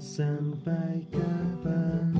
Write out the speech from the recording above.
sampai kapan.